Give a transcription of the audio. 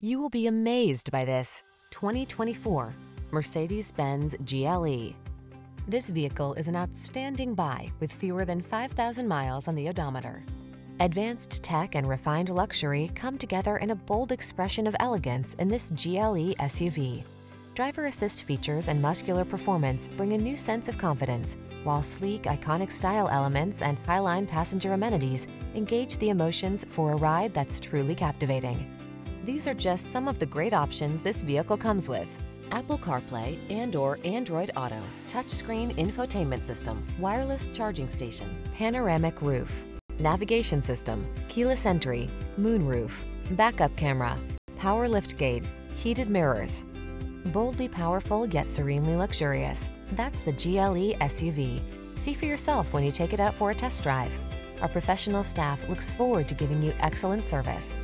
You will be amazed by this 2024 Mercedes-Benz GLE. This vehicle is an outstanding buy with fewer than 5,000 miles on the odometer. Advanced tech and refined luxury come together in a bold expression of elegance in this GLE SUV. Driver assist features and muscular performance bring a new sense of confidence, while sleek, iconic style elements and highline passenger amenities engage the emotions for a ride that's truly captivating. These are just some of the great options this vehicle comes with. Apple CarPlay and or Android Auto, touchscreen infotainment system, wireless charging station, panoramic roof, navigation system, keyless entry, moonroof, backup camera, power liftgate, heated mirrors. Boldly powerful yet serenely luxurious. That's the GLE SUV. See for yourself when you take it out for a test drive. Our professional staff looks forward to giving you excellent service.